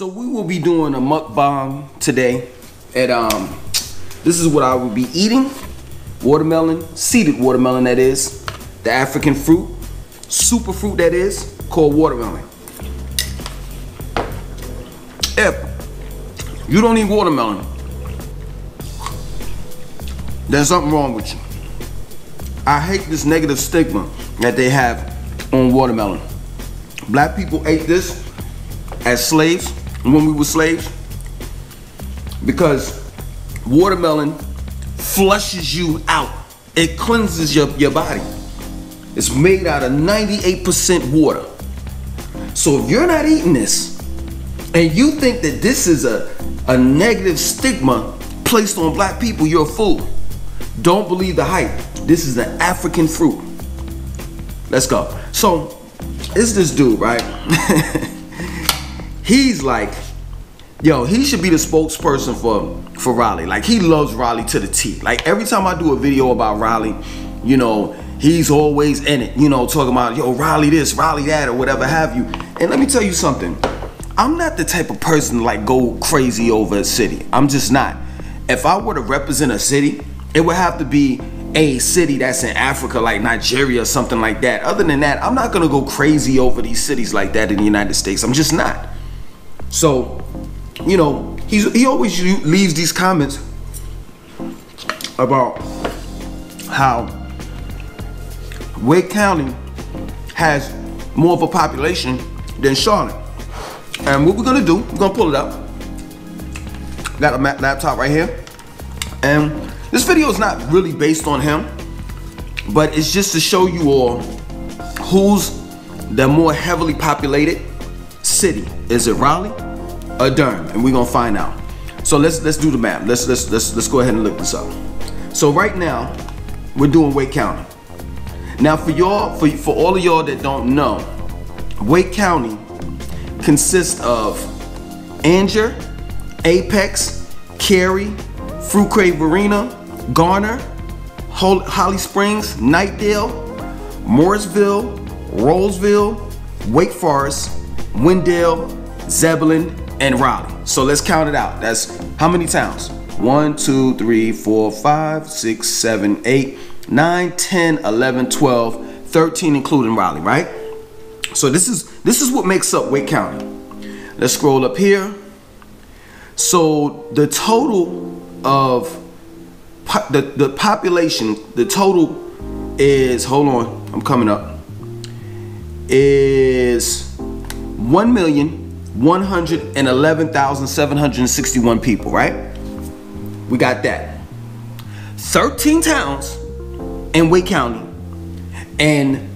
So we will be doing a mukbang today. And um, this is what I will be eating: watermelon, seeded watermelon that is, the African fruit, super fruit that is, called watermelon. If you don't eat watermelon, there's something wrong with you. I hate this negative stigma that they have on watermelon. Black people ate this as slaves when we were slaves because watermelon flushes you out. It cleanses your, your body. It's made out of 98% water. So if you're not eating this and you think that this is a, a negative stigma placed on black people, you're a fool. Don't believe the hype. This is an African fruit. Let's go. So, it's this dude, right? He's like, yo, he should be the spokesperson for for Raleigh. Like he loves Raleigh to the T. Like every time I do a video about Raleigh, you know, he's always in it. You know, talking about yo Raleigh this, Raleigh that, or whatever have you. And let me tell you something. I'm not the type of person to like go crazy over a city. I'm just not. If I were to represent a city, it would have to be a city that's in Africa, like Nigeria or something like that. Other than that, I'm not gonna go crazy over these cities like that in the United States. I'm just not. So, you know, he's he always leaves these comments about how Wake County has more of a population than Charlotte. And what we're gonna do, we're gonna pull it up. Got a map laptop right here. And this video is not really based on him, but it's just to show you all who's the more heavily populated city. Is it Raleigh or Durham? And we're gonna find out. So let's let's do the map. Let's let's let's let's go ahead and look this up. So right now, we're doing Wake County. Now for y'all, for for all of y'all that don't know, Wake County consists of Angier, Apex, Cary, Fuquay-Varina, Garner, Holly Springs, Knightdale, Morrisville, Rolesville, Wake Forest, Wendell, Zebulon, and Raleigh. So let's count it out. That's how many towns? 1, 2, 3, 4, 5, 6, 7, 8, 9, 10, 11, 12, 13 including Raleigh, right? So this is this is what makes up Wake County. Let's scroll up here. So the total of the, the population, the total is, hold on, I'm coming up, is 1,111,761 people, right? We got that. 13 towns in Wake County, and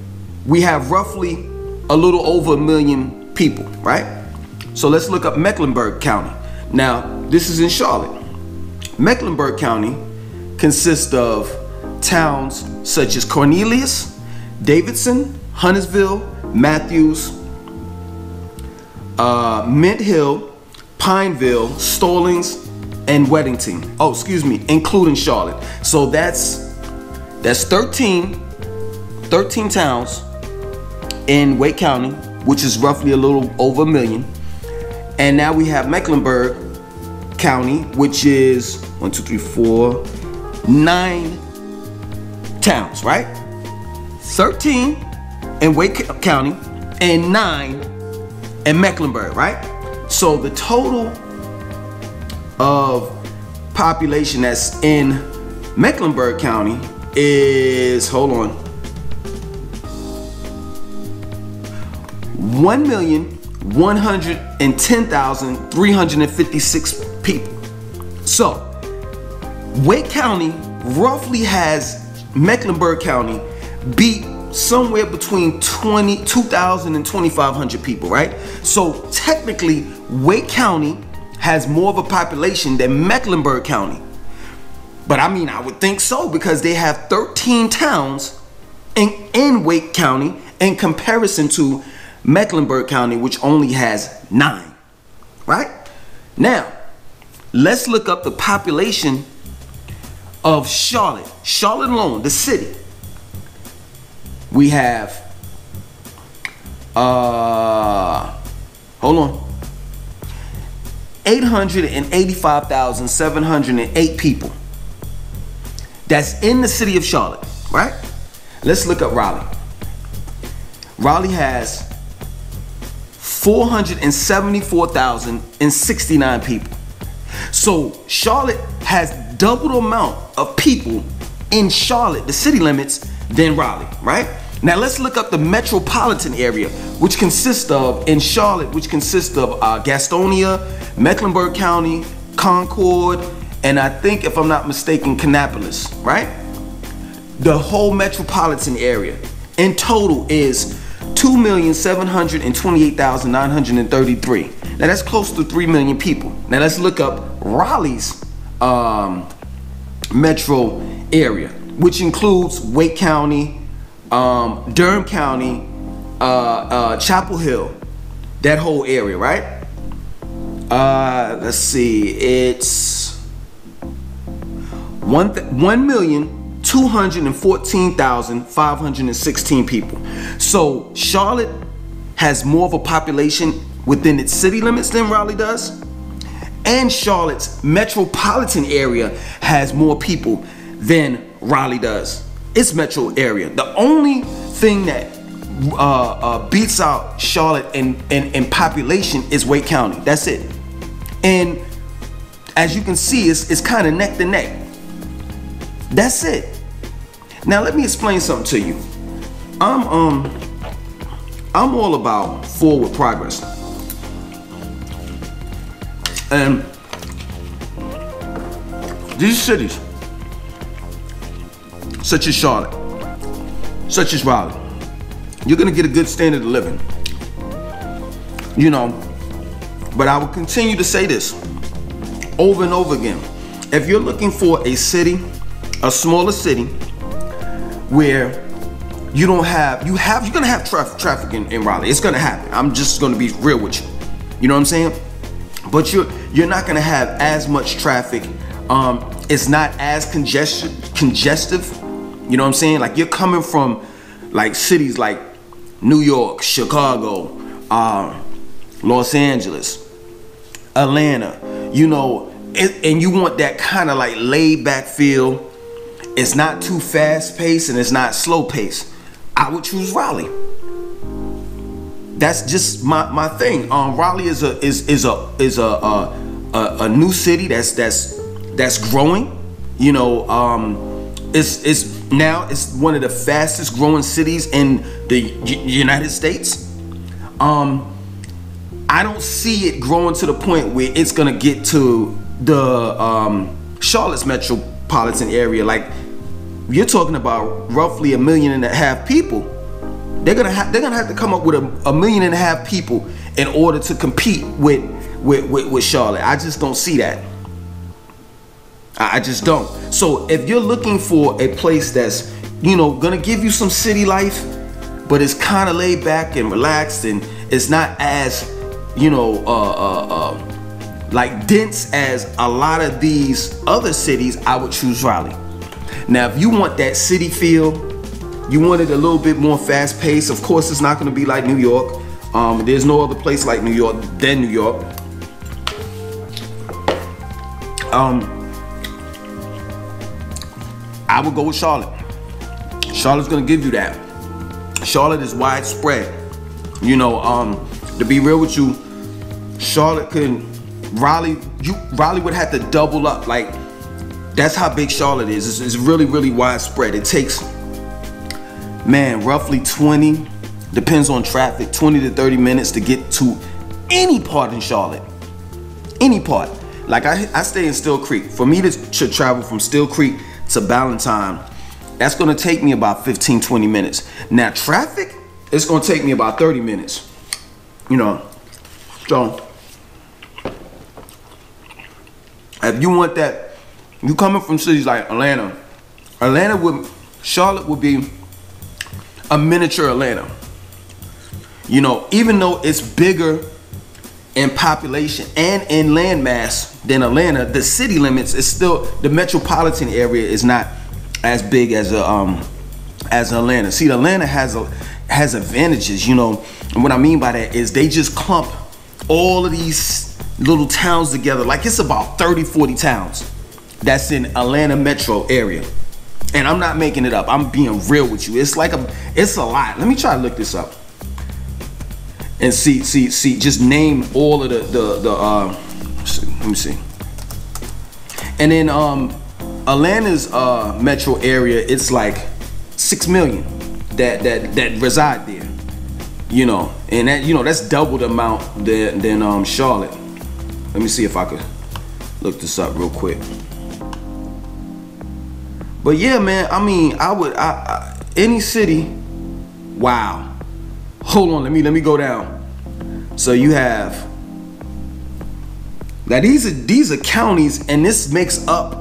we have roughly a little over a million people, right? So let's look up Mecklenburg County. Now, this is in Charlotte. Mecklenburg County consists of towns such as Cornelius, Davidson, Huntersville, Matthews, uh, Mint Hill, Pineville, Stallings, and Weddington. Oh, excuse me, including Charlotte. So that's that's 13, 13 towns in Wake County, which is roughly a little over a million. And now we have Mecklenburg County, which is one, two, three, four, nine towns, right? 13 in Wake County and nine in Mecklenburg, right? So the total of population that's in Mecklenburg County is, hold on, 1,110,356 people. So Wake County roughly has Mecklenburg County beat somewhere between 20, 2,000 and 2,500 people, right? So technically, Wake County has more of a population than Mecklenburg County. But I mean, I would think so because they have 13 towns in, in Wake County in comparison to Mecklenburg County, which only has nine. Right? Now, let's look up the population of Charlotte. Charlotte alone, the city. We have uh hold on. 885,708 people. That's in the city of Charlotte, right? Let's look up Raleigh. Raleigh has 474,069 people. So Charlotte has double the amount of people in Charlotte, the city limits, than Raleigh, right? Now let's look up the metropolitan area, which consists of, in Charlotte, which consists of uh, Gastonia, Mecklenburg County, Concord, and I think, if I'm not mistaken, Kannapolis, right? The whole metropolitan area in total is 2,728,933. Now that's close to 3 million people. Now let's look up Raleigh's um, metro area, which includes Wake County, um, Durham County, uh, uh, Chapel Hill, that whole area, right? Uh, let's see, it's one th- one million two hundred and fourteen thousand five hundred and sixteen people. So Charlotte has more of a population within its city limits than Raleigh does, and Charlotte's metropolitan area has more people than Raleigh does its metro area. The only thing that uh, uh, beats out Charlotte in, in, in population is Wake County. That's it. And as you can see, it's, it's kind of neck to neck. That's it. Now let me explain something to you. I'm um I'm all about forward progress. And these cities such as Charlotte, such as Raleigh, you're gonna get a good standard of living. You know, but I will continue to say this over and over again. If you're looking for a city, a smaller city, where you don't have, you have, you're gonna have traffic, traffic in, in Raleigh. It's gonna happen. I'm just gonna be real with you. You know what I'm saying? But you're you're not gonna have as much traffic. Um, it's not as congestion congestive you know what I'm saying? Like you're coming from like cities like New York, Chicago, uh, Los Angeles, Atlanta, you know, and you want that kind of like laid back feel. It's not too fast paced and it's not slow paced. I would choose Raleigh. That's just my, my thing. Um, Raleigh is a is is a is a a, a, a new city that's that's that's growing. You know, um, it's it's now it's one of the fastest growing cities in the United States. Um, I don't see it growing to the point where it's gonna get to the um, Charlotte's metropolitan area. Like you're talking about roughly a million and a half people. They're gonna they're gonna have to come up with a, a million and a half people in order to compete with with, with, with Charlotte. I just don't see that. I just don't. So if you're looking for a place that's, you know, gonna give you some city life, but it's kind of laid back and relaxed and it's not as, you know, uh, uh, uh, like dense as a lot of these other cities, I would choose Raleigh. Now, if you want that city feel, you want it a little bit more fast paced. Of course, it's not gonna be like New York. Um, there's no other place like New York than New York. Um, I would go with Charlotte. Charlotte's gonna give you that. Charlotte is widespread. You know, um, to be real with you, Charlotte can Raleigh, you Raleigh would have to double up. Like that's how big Charlotte is. It's, it's really, really widespread. It takes man, roughly 20, depends on traffic, 20 to 30 minutes to get to any part in Charlotte. Any part. Like I, I stay in Steele Creek. For me to, to travel from Steele Creek to Ballantyne, that's gonna take me about 15, 20 minutes. Now traffic, it's gonna take me about 30 minutes. You know, so if you want that, you coming from cities like Atlanta, Atlanta would, Charlotte would be a miniature Atlanta. You know, even though it's bigger in population and in land mass than Atlanta, the city limits is still the metropolitan area is not as big as a um as Atlanta. See, Atlanta has a has advantages, you know. And what I mean by that is they just clump all of these little towns together. Like it's about 30, 40 towns that's in Atlanta metro area. And I'm not making it up. I'm being real with you. It's like a it's a lot. Let me try to look this up and see, see, see, just name all of the, the, the, uh, let me see. And then, um, Atlanta's, uh, metro area, it's like six million that, that, that reside there, you know, and that, you know, that's double the amount than, than, um, Charlotte. Let me see if I could look this up real quick. But yeah, man, I mean, I would, I, I any city, wow hold on, let me let me go down. So you have now these are these are counties, and this makes up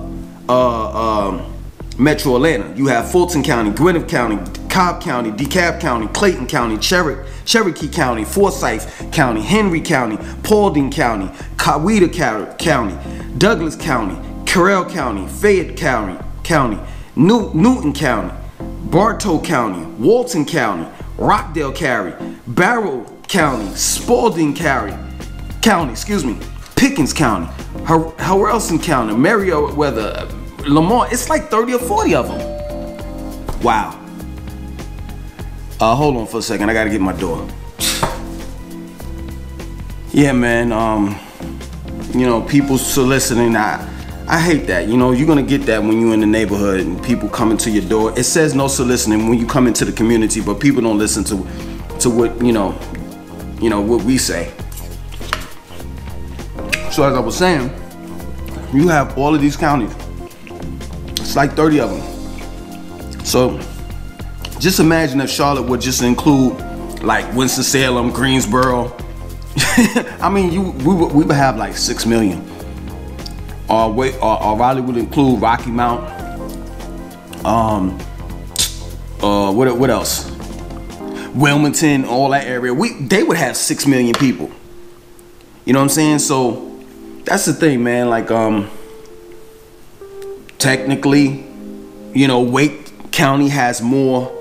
uh, um, Metro Atlanta. You have Fulton County, Gwinnett County, Cobb County, DeKalb County, Clayton County, Cher Cherokee County, Forsyth County, Henry County, Paulding County, Coweta County, Douglas County, Carroll County, Fayette County, County, New Newton County, Bartow County, Walton County, Rockdale County, Barrow County, Spalding County, County, excuse me, Pickens County, Haralson County, Meriwether, Lamar. It's like 30 or 40 of them. Wow. Uh, hold on for a second. I gotta get my door. Yeah, man. Um, you know, people soliciting. I I hate that. You know, you're gonna get that when you're in the neighborhood and people coming to your door. It says no soliciting when you come into the community, but people don't listen to to what you know, you know what we say. So as I was saying, you have all of these counties. It's like 30 of them. So just imagine if Charlotte would just include like Winston Salem, Greensboro. I mean, you we would, we would have like six million. Our, way, our, our Raleigh would include Rocky Mount. Um, uh, what what else? Wilmington, all that area. We they would have six million people. You know what I'm saying? So that's the thing, man. Like um, technically, you know, Wake County has more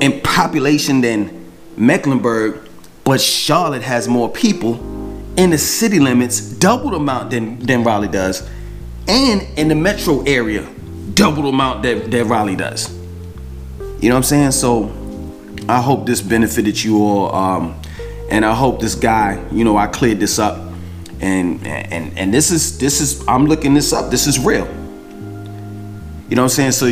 in population than Mecklenburg, but Charlotte has more people in the city limits, double the amount than, than Raleigh does, and in the metro area, double the amount that, that Raleigh does. You know what I'm saying? So I hope this benefited you all. Um, and I hope this guy, you know, I cleared this up. And and and this is this is I'm looking this up. This is real. You know what I'm saying? So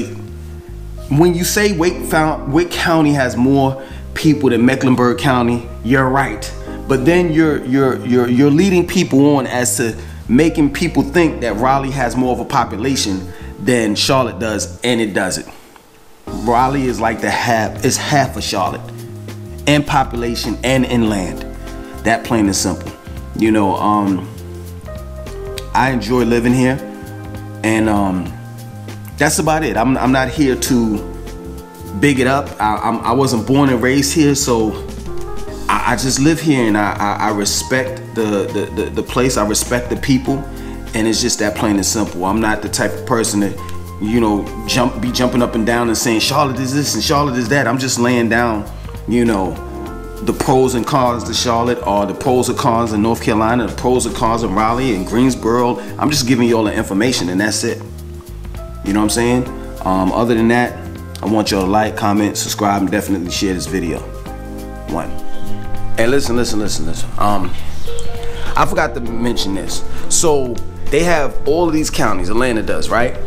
when you say Wake, Wake County has more people than Mecklenburg County, you're right but then you're you're you're you're leading people on as to making people think that Raleigh has more of a population than Charlotte does, and it doesn't. Raleigh is like the half is half of Charlotte in population and in land. That plain and simple. You know, um, I enjoy living here, and um, that's about it. I'm I'm not here to big it up. I, I'm, I wasn't born and raised here, so I, just live here and I, I, I respect the, the, the, the place. I respect the people, and it's just that plain and simple. I'm not the type of person that you know jump be jumping up and down and saying Charlotte is this and Charlotte is that. I'm just laying down, you know, the pros and cons to Charlotte or the pros and cons in North Carolina, the pros and cons in Raleigh and Greensboro. I'm just giving you all the information and that's it. You know what I'm saying? Um, other than that, I want y'all to like, comment, subscribe, and definitely share this video. One. Hey, listen, listen, listen, listen. Um, I forgot to mention this. So they have all of these counties. Atlanta does, right?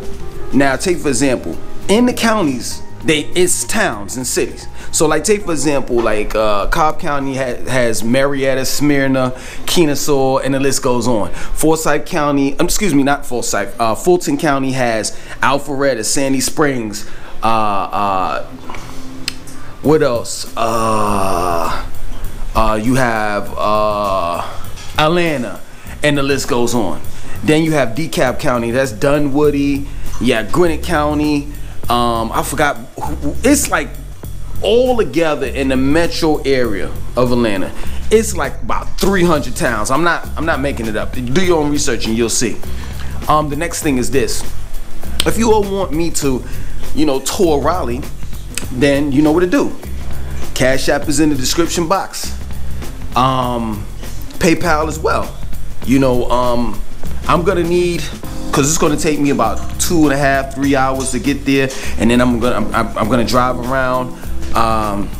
Now, take for example, in the counties, they it's towns and cities. So, like, take for example, like uh, Cobb County ha has Marietta, Smyrna, Kennesaw, and the list goes on. Forsyth County, um, excuse me, not Forsyth. Uh, Fulton County has Alpharetta, Sandy Springs. Uh, uh, what else? Uh, uh, you have uh, Atlanta, and the list goes on. Then you have DeKalb County, that's Dunwoody. Yeah, Gwinnett County. Um, I forgot. It's like all together in the metro area of Atlanta, it's like about 300 towns. I'm not I'm not making it up. Do your own research and you'll see. Um, the next thing is this. If you all want me to, you know, tour Raleigh, then you know what to do. Cash App is in the description box. Um, PayPal as well. You know, um, I'm gonna need because it's gonna take me about two and a half, three hours to get there, and then I'm gonna I'm, I'm gonna drive around. Um,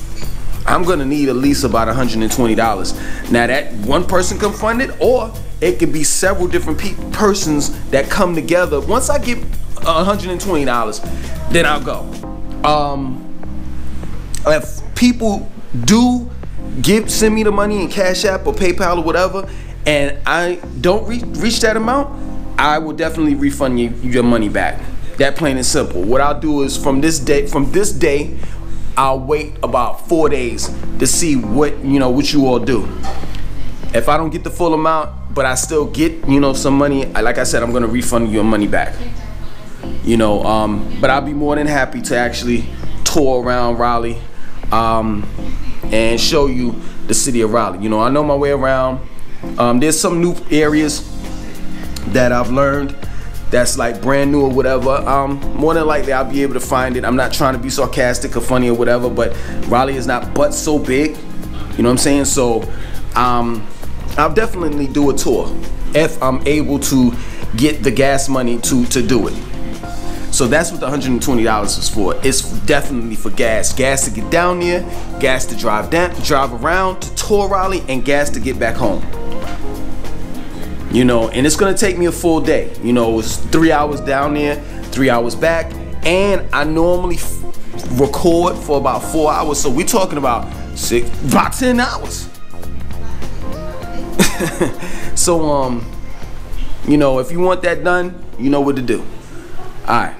I'm gonna need at least about $120. Now that one person can fund it, or it could be several different pe- persons that come together. Once I get $120, then I'll go. Um, if people do give send me the money in Cash App or PayPal or whatever, and I don't re- reach that amount, I will definitely refund you your money back. That plain and simple. What I'll do is from this day, from this day, I'll wait about four days to see what you know what you all do. If I don't get the full amount, but I still get you know some money, like I said, I'm gonna refund your money back. You know, um, but I'll be more than happy to actually tour around Raleigh um, and show you the city of Raleigh. You know, I know my way around. Um, there's some new areas that I've learned that's like brand new or whatever. Um, more than likely I'll be able to find it. I'm not trying to be sarcastic or funny or whatever, but Raleigh is not but so big. You know what I'm saying? So um, I'll definitely do a tour if I'm able to get the gas money to to do it. So that's what the $120 is for. It's definitely for gas. Gas to get down there, gas to drive down, drive around to tour Raleigh, and gas to get back home. You know, and it's gonna take me a full day. You know, it's three hours down there, three hours back, and I normally record for about four hours. So we're talking about six, about ten hours. so um, you know, if you want that done, you know what to do. All right.